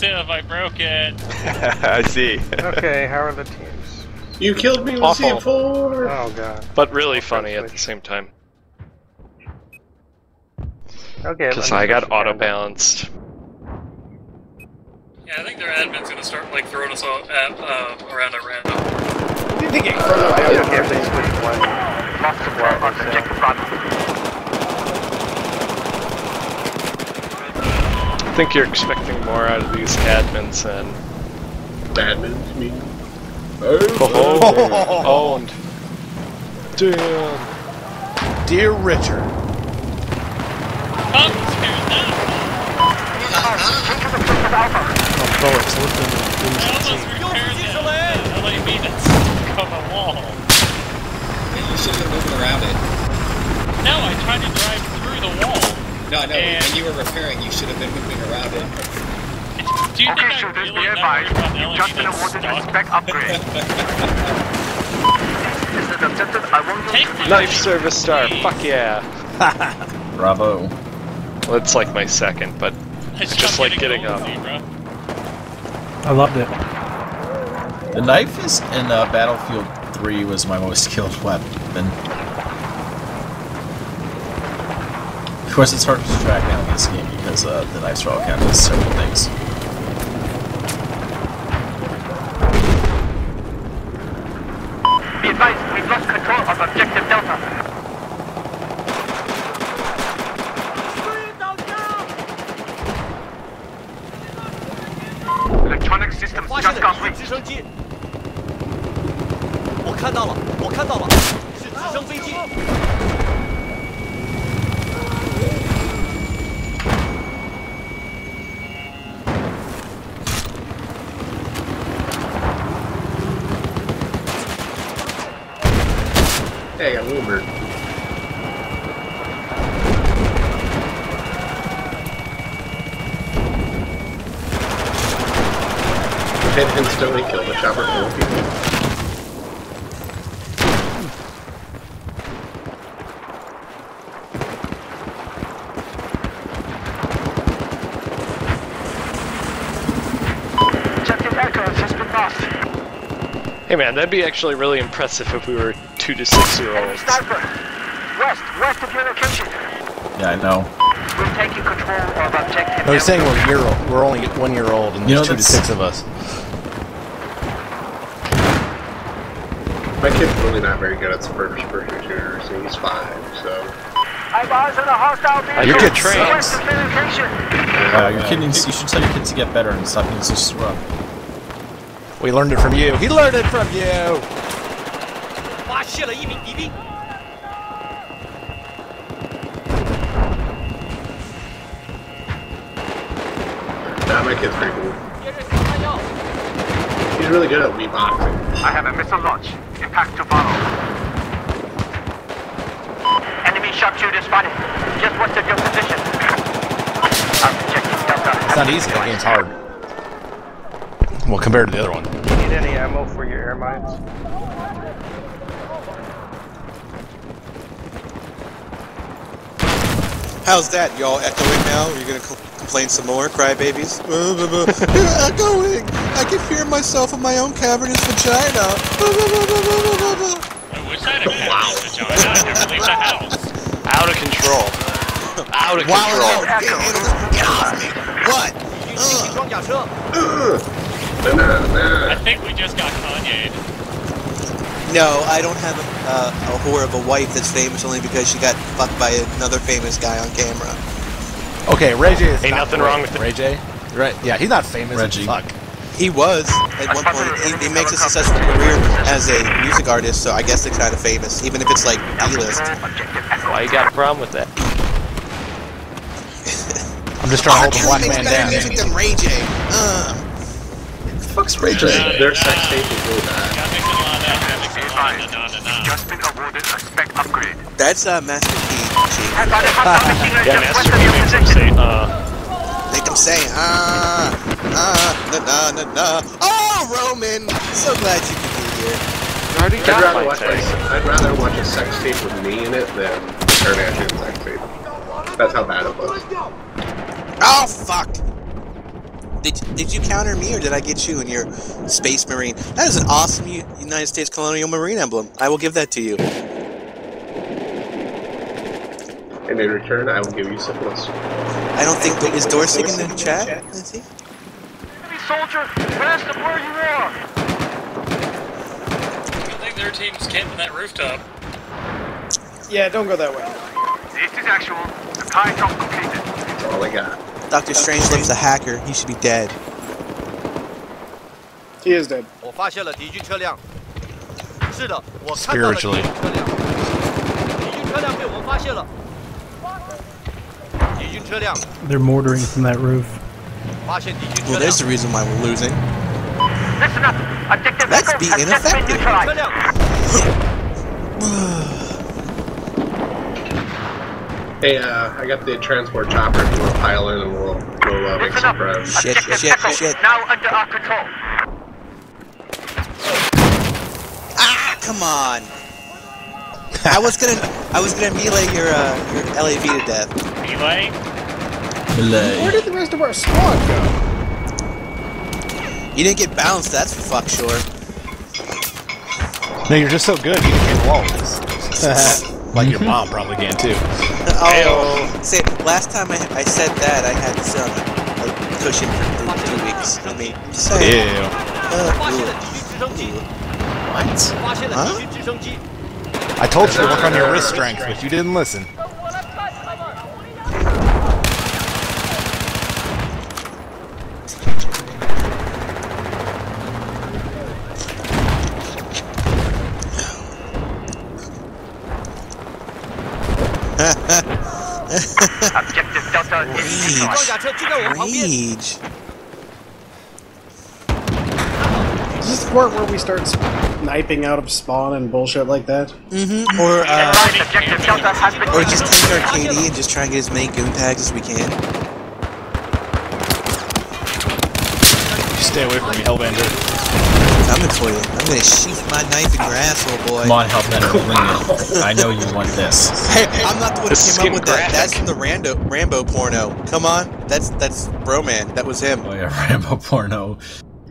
Civ, I broke it. I see. Okay, how are the teams? You killed me with Awful. C4! Oh god. But really funny at the same time. Okay. Because I got auto balanced. Yeah, I think their admin's gonna start like throwing us all at, uh, around at random. Okay, if they switch one. Lost of one on subject I think you're expecting more out of these admins than. Badman, you mean? Oh, owned. Damn. Dear Richard. Come here now! Oh, Boris, look in the I almost repaired the LAV that's stuck on the wall. You should have been moving around it. No, I tried to drive through the wall. No, no, And- when you were repairing, you should have been moving around it. Do you think I really know about LAV that's stuck? upgrade. This is objective. I want you Take my Knife service star. please. Fuck yeah. Bravo. Well, it's like my second, but it's just like getting gold, up. Zebra. I loved it. The knife is in uh, Battlefield 3 was my most skilled weapon. Of course, it's hard to track down in this game because uh, the knife's all count as several things. Be advised, we've lost control of objective Delta. Hit instantly kill the chopper full of people. Objective Echo has been lost. Hey man, that'd be actually really impressive if we were two to six year Enemy olds. sniper. West, west of your location. Yeah, I know. We're taking control of objective No, he's Delta. saying we're year old. We're only one year old, and You there's know, two to six of us. My kid's really not very good at first person shooters, and he's five, so. I have eyes on a hostile vehicle. Your kid West sucks. of your location. Uh, your kid needs, you should tell your kids to get better and stop being so scrub. We learned it from you. He learned it from you. 发现了一名敌兵， Nah, my kid's pretty cool. 别人弹药。 He's really good at Wii boxing. I have a missile launch. Impact to follow. Enemy sharpshooter spotted. Just west of your position. Objective Delta. It's not easy. That game's hard. Well, compared to the other one. You Need any ammo for your air mines? How's that? Y'all echoing now? Are you gonna co- playing some more, crybabies. Here I! I can hear myself in my own cavernous vagina! Vagina? I never leave the house. Out of control. Out of wow, control. Wow, get, off me! What? I think we just got Kanye. No, I don't have a, uh, a whore of a wife that's famous only because she got fucked by another famous guy on camera. Okay, Ray J is Ain't not nothing great. wrong with it. Ray J. Right? Yeah, he's not famous. Reggie. Fuck. He was at one point. He, he makes a successful career as a music artist, so I guess they're kind of famous, even if it's like D-list. Objective Why you got a problem with that? I'm just trying to hold the black makes man better down. music than Ray J. Uh. Fuck's Ray J. Their, their sex tape is really bad. Just been awarded a spec upgrade. That's uh, Master P. Chief. Have got a hostile machine gun Yeah, just Master of P your makes them say, uh, Make them say, ah, ah, na na na na. Oh, Roman! So glad you could be here. I already I'd got rather, my watch tag. a, I'd rather watch a sex tape with me in it than a Kardashian sex tape. That's how bad it was. Oh, fuck! Did, did you counter me, or did I get you in your Space Marine? That is an awesome U- United States Colonial Marine emblem. I will give that to you And in return, I will give you syphilis. I don't think is Dorsey in the chat. Is he? Enemy soldier, blast them where you are. I think their team's camping that rooftop. Yeah, don't go that way. This is actual. The tie drop completed. That's all I got. Doctor Strangelove's a hacker. He should be dead. He is dead. 我发现了敌军车辆。是的，我看到了敌军 Spiritually. 车辆。敌军车辆被我们发现了。 they're mortaring from that roof. Well, there's the reason why we're losing. Listen up. Objective Let's be ineffective. hey, uh, I got the transport chopper. If you want to pile in, and we'll, we'll uh, make some progress. Shit, shit, shit, shit. Now under our control. Ah, come on. I was gonna, I was gonna melee your, uh, your LAV to death. Melee? Melee. Where did the rest of our squad go? You didn't get bounced, that's for fuck sure. No, you're just so good, you can hit walls. like your mom probably can too. oh, say, last time I, I said that, I had some uh, cushion for two weeks. I mean, so, yeah. Uh, ooh. What? Huh? I told you to work on your wrist strength, but you didn't listen. Rage. This the part where we start sniping out of spawn and bullshit like that? Mm-hmm. Or uh, Advised Objective Delta has been or just take our KD and just try and get as many goon tags as we can. Stay away from me, Hellbender. Coming for you. I'm gonna sheath my knife in your asshole, boy. Come on, Hellbender, bring it. I know you want this. Hey, I'm not the one who came up with getting that. That's graphic. from the Rando, Rambo porno. Come on, that's that's bro man. That was him. Oh yeah, Rambo porno.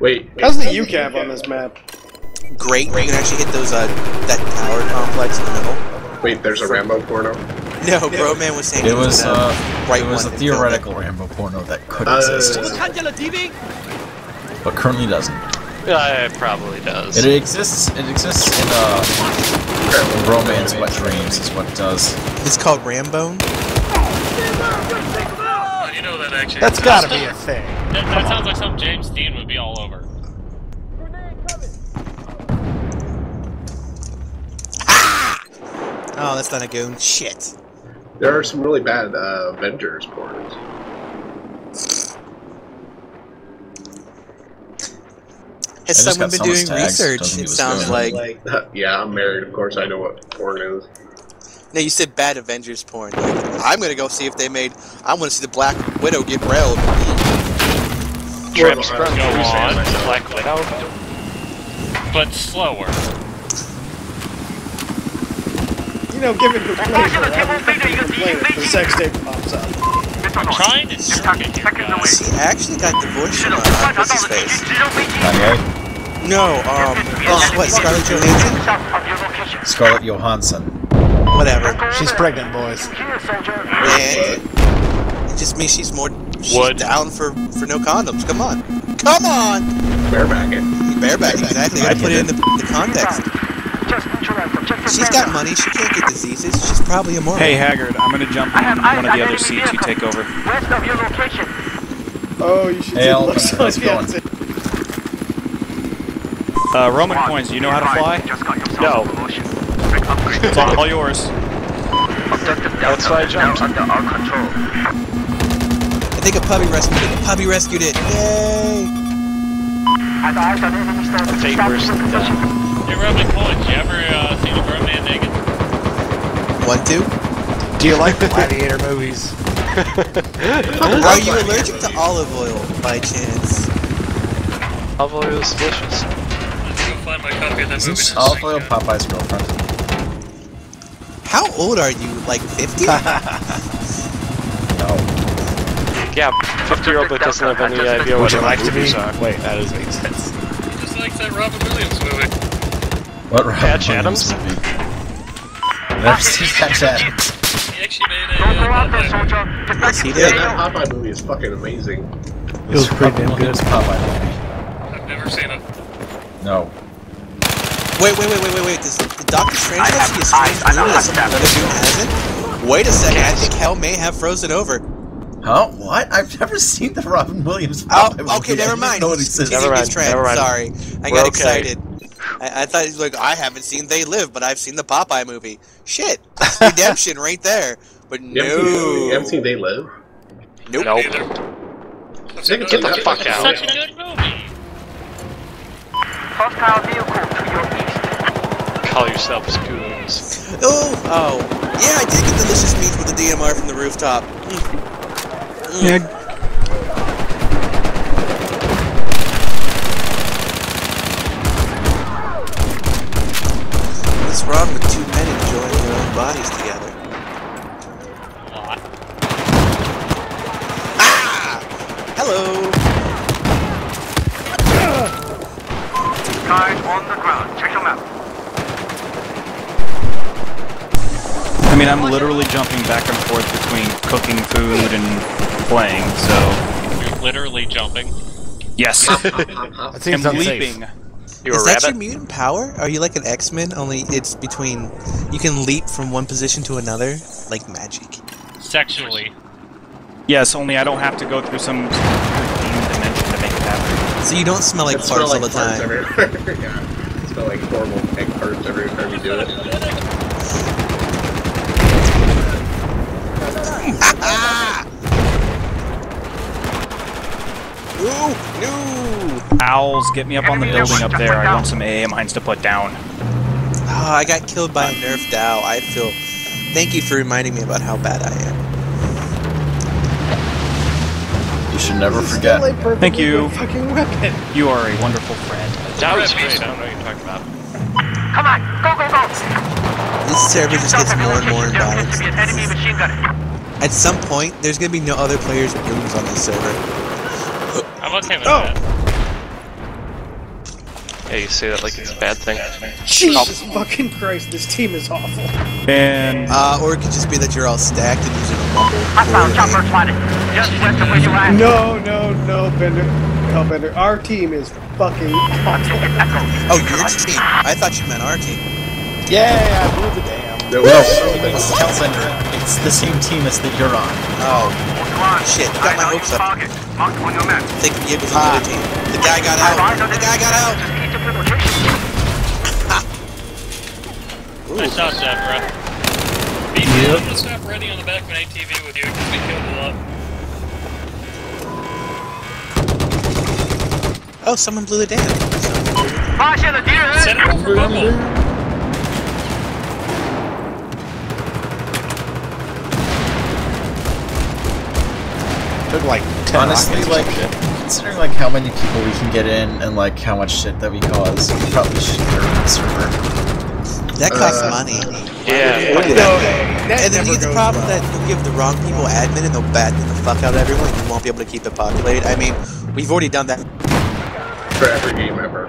Wait. How's the UCAV on this map? Great. You can actually hit those uh that tower complex in the middle. Wait, there's a Rambo porno. No, yeah. bro, man was saying it was uh, right it was a theoretical Rambo porno that could uh, exist. But currently doesn't. Uh, it probably does. It exists. It exists in uh, romance, what dreams is what it does. It's called Rambo. That's gotta be a thing. That, that sounds like something James Dean would be all over. Oh, that's not a goon. Shit. There are some really bad uh, Avengers pornos. Has someone been doing research? It sounds goon. like. yeah, I'm married. Of course, I know what porn is. No, you said bad Avengers porn. Like, I'm gonna go see if they made. I want to see the Black Widow get railed. Trip Go Scrum on. Black Widow. But slower. You know, given complaint for everything you complain, if the sex tape pops up. I'm trying to jerk it here, guys. She actually got divorced from uh, Pussy's face. Kanye, No, um, oh, what Scarlett Johansson? South of your location. Scarlett Johansson. Whatever. She's pregnant, boys. Here, soldier. And it just means she's more. She's Would. down for for no condoms. Come on, come on. Bareback it. Bareback, exactly. I Gotta put it in the, the context. Just neutralized objective She's got money. She can't get diseases. She's probably immortal. Hey Haggard, I'm gonna jump I in have one of the other enemy seats. You take over. West of your location. Oh, you should Hey, see Al, looks how's it going? Uh, Roman coins. You know how to fly? Just got yourself No. a promotion. Quick upgrade. It's all, all yours. Objective That's why I Delta now under our control. I think a puppy rescued it. The puppy rescued it. Yay! Have eyes on enemy soldiers. Take Stop worse your than position. Hey, Roman Coins, you ever uh, seen a grown man naked? One, two. Do you like the Gladiator movies? Are you allergic to olive oil by chance? Olive oil is delicious. Let's go find my copy of that movie. Isn't now. Olive Oil Popeye's girlfriend? How old are you? Like 50? No. Yeah, 50 year old that doesn't have any idea what Would you like to be? movies are. Wait, that does make sense. Just like that Robin Williams movie. What Robin Patch Williams Adams? movie? Never seen Patch Adams. He actually made a. Don't go Uh, out there, Popeye soldier. Get back he in did. the That AO. Popeye movie is fucking amazing. It was pretty damn good. at this Popeye movie. movie. I've never seen it. No. Wait, wait, wait, wait, wait, wait. Does the Doctor Strange I have have see a strange eyes. I know moon that what's dude hasn't? Wait a second, I think Hell may have frozen over. Huh? What? I've never seen the Robin Williams Oh, okay, never mind. know it He's existed. Never his mind, trend. never mind. Sorry, I We're got okay. excited. I, I thought he was like, I haven't seen They Live, but I've seen the Popeye movie. Shit, redemption right there. But You haven't seen, you haven't seen They Live? nope. Nope. That's Get the fuck out. Such a good movie. Hostile vehicle to your east. Call yourselves goons. Oh, oh, yeah, I did get delicious meats with the DMR from the rooftop. Yeah, What's wrong with two men enjoying their own bodies together? Lot. Ah! Hello. Guys on the ground. Check your map. I mean, I'm literally jumping back and forth between cooking food and playing, so. You're literally jumping. Yes. That seems and unsafe. leaping. You a Is that your mutant power? Are you like an X-Men? Only it's between. You can leap from one position to another, like magic. Sexually. Yes, only I don't have to go through some dream dimension to make it happen. So you don't smell like It farts smells all the time. everywhere. yeah. It smells like horrible egg farts every time you do it. No! Owls, get me up on the building up there. I want some AA mines to put down. Oh, I got killed by a nerf Dow. I feel. Thank you for reminding me about how bad I am. You should never This forget. still Thank you. Fucking weapon. You are a wonderful friend. That was great. I don't know what you're talking about. Come on. Go, go, go. This server just gets more and more There imbalanced. to be an enemy machine gunner. At some point, there's gonna be no other players with goons on this server. I'm okay with Oh. that. Yeah, you say that like it's a bad thing. Jesus fucking Christ, this team is awful. And Uh, or it could just be that you're all stacked and using a mumble. Hostile for chopper spotted. Just west of where you are. No, no, no, Bender. No, Bender. Our team is fucking awful. Echo. Oh, your team. I thought you meant our team. Yeah, I blew the dam. No, No, it's- it's It's the same team as the Huron. Oh, Come on. Shit, you got my Eyes on hopes up. target. Marked on your map. thinking it was on the other team. The guy got out. The guy got out. Just keep the location. Nice job, Deborah. BT, I'm gonna stop riding on the back of an ATV with you because we killed a lot. Oh, someone blew the dam. Fire the deer. Set it up for bubble. Like 10 Honestly, like, shit. considering like how many people we can get in and like how much shit that we cause, we probably should clear the server. That costs Uh, money. Yeah. No, that And then never you the problem well. that you give the wrong people admin and they'll badmin the fuck out of everyone. You won't be able to keep it populated. I mean, we've already done that. for every game ever.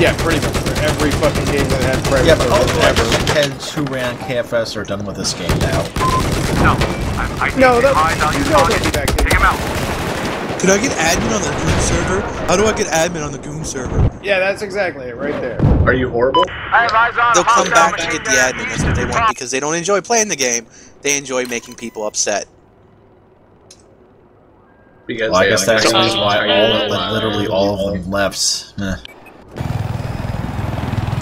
Yeah, pretty much for every fucking game that had private Yeah, but all servers the ever. heads who ran KFS are done with this game now. No. I, I No, that- eyes on you your know be back there. Take him out. Could I get admin on the Goon server? How do I get admin on the Goon server? Yeah, that's exactly it, right there. Are you horrible? I have eyes on They'll come back to get the admin. That's what they want because they don't enjoy playing the game. They enjoy making people upset. Because Well, I guess that's that like, why man. all, like, literally all of them left. Eh.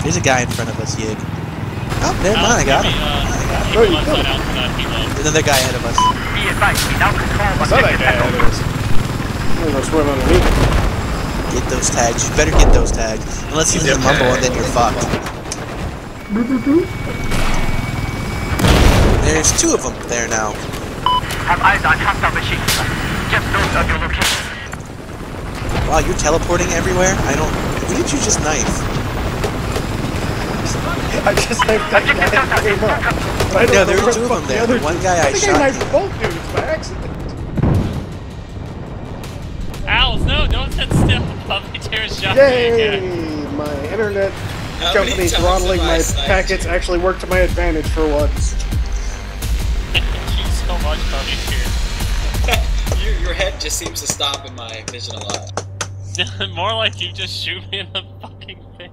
There's a guy in front of us, Yig. Oh, never mind, I got him. uh, keep Oh, him you killed him. out for that helo. Another guy ahead of us. Be advised, we now control I saw that guy ahead of us. I'm gonna swim underneath. Get those tags. You better get those tags. Unless he's in the mumble and then you're fucked. There's two of them there now. Have eyes on hostile machine gunner. Just north of your location. Wow, you're teleporting everywhere? I don't... Who did you just knife? I just like that guy came up. I no, there were two of them there. The, one guy I, I think shot. I knifed both dudes by accident. Owls, no, don't sit still. Lovely tears, shot. Yay! My internet How company throttling my sniped? packets actually worked to my advantage for once. Thank you so much, Lovely Terror. your, your head just seems to stop in my vision a lot. More like you just shoot me in the fucking face.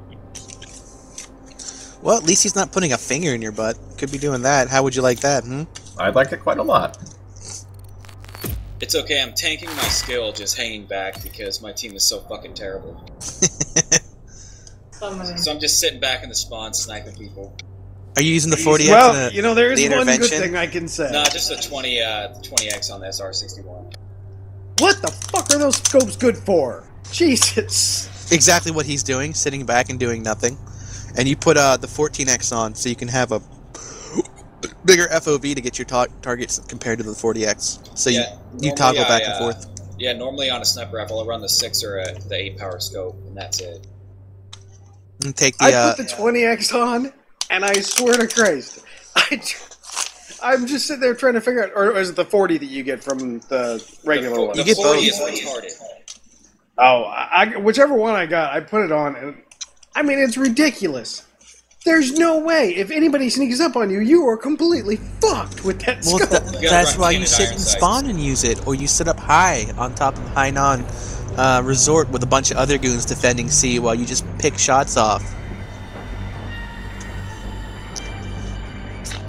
Well, at least he's not putting a finger in your butt. Could be doing that. How would you like that, hmm? I'd like it quite a lot. It's okay, I'm tanking my skill just hanging back because my team is so fucking terrible. So I'm just sitting back in the spawn sniping people. Are you using the 40x? well, the- you know, there is the one good thing I can say. No, just a 20, uh, 20x on the SR61. What the fuck are those scopes good for? Jesus. Exactly what he's doing, sitting back and doing nothing. And you put uh, the 14x on so you can have a bigger FOV to get your ta- targets compared to the 40x. So Yeah, you, you normally toggle back I, and uh, forth. Yeah, normally on a sniper rifle, I run the 6 or uh, the 8 power scope, and that's it. And take the. I Uh, put the 20x on, and I swear to Christ, I, I'm just sitting there trying to figure out, or is it the 40 that you get from the regular one? The 40 is retarded. Oh, I, I- whichever one I got, I put it on, and I mean, it's ridiculous. There's no way. If anybody sneaks up on you, you are completely fucked with that well, scope. th- that's why you sit and spawn and use it, or you sit up high on top of Hainan uh, Resort with a bunch of other goons defending C while you just pick shots off.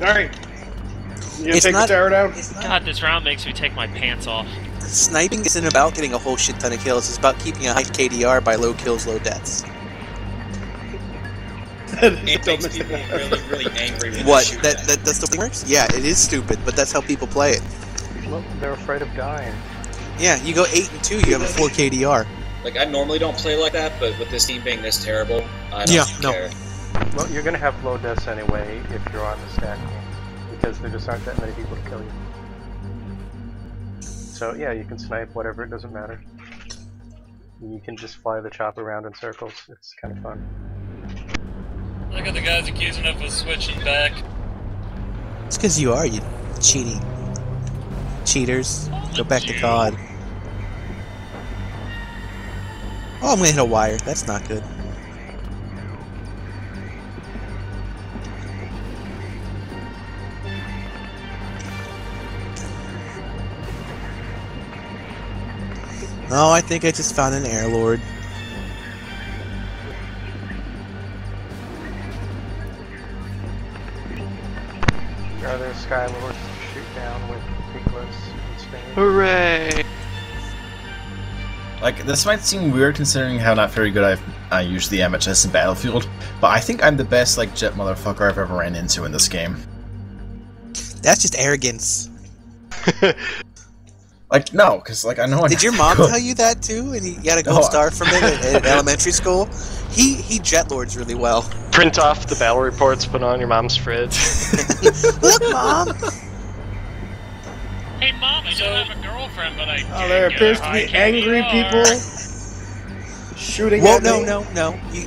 All right. You gonna It's take not- the tower down? God, this round makes me take my pants off. Sniping isn't about getting a whole shit ton of kills. It's about keeping a high KDR by low kills, low deaths. It makes people really, really angry when What? they shoot That, that that's the way it works? Yeah, it is stupid, but that's how people play it. Well, they're afraid of dying. Yeah, you go eight and two, you have a four KDR. Like, I normally don't play like that, but with this team being this terrible, I don't Yeah, no. care. Well, you're gonna have low deaths anyway if you're on the stack because there just aren't that many people to kill you. So yeah, you can snipe whatever, it doesn't matter. You can just fly the chopper around in circles. It's kind of fun. Look at the guys accusing us of switching back. It's because you are, you cheating. Cheaters. Go back to COD. Oh, I'm gonna hit a wire. That's not good. No, I think I just found an air lord. Skylords to shoot down with piglets and stingers? Hooray! Like, this might seem weird considering how not very good I've I usually am at chess in Battlefield, but I think I'm the best, like, jet motherfucker I've ever ran into in this game. That's just arrogance. Like, no, because, like, I know I Did your mom tell you that too? And you got a gold No, star from it at, at elementary school? He he jet lords really well. Print off the battle reports, put on your mom's fridge. Look, mom. Hey, mom, I don't have a girlfriend, but I. Oh, there appears to be angry oh. people shooting Well, at no, me. no, no. You,